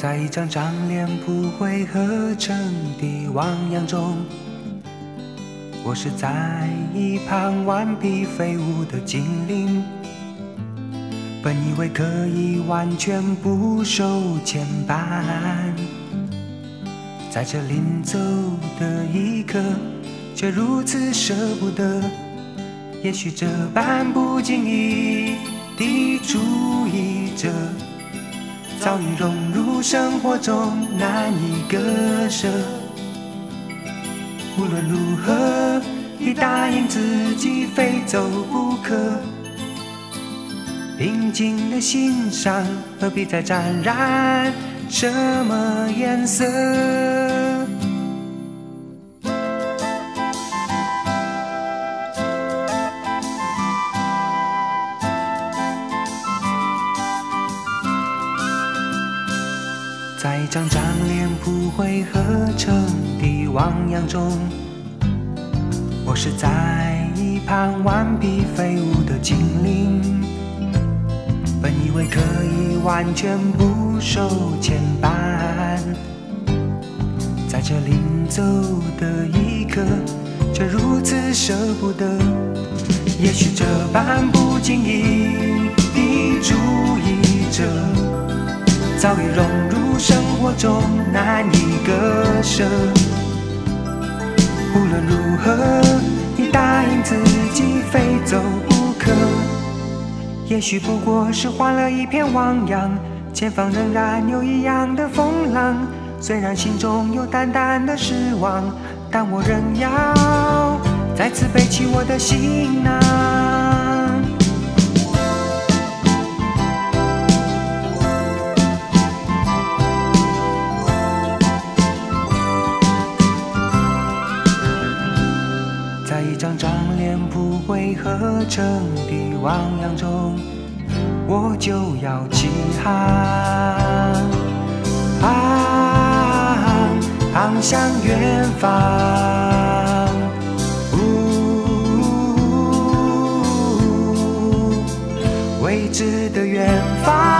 在一张张脸谱汇合成的汪洋中，我是在一旁顽皮飞舞的精灵。本以为可以完全不受牵绊，在这临走的一刻，却如此舍不得。也许这般不经意的注意着，早已融入生活中，难以割舍。无论如何，已答应自己非走不可。平静的心上，何必再沾染什么颜色？在一张张脸谱汇合成的汪洋中，我是在一旁顽皮飞舞的精灵。本以为可以完全不受牵绊，在这临走的一刻，却如此舍不得。也许这般不经意的注意着，早已融入生活中，难以割舍。无论如何，你答应自己非走不可。也许不过是换了一片汪洋，前方仍然有一样的风浪。虽然心中有淡淡的失望，但我仍要再次背起我的行囊。汇合成的汪洋中，我就要起航，啊航向远方。呜，未知的远方。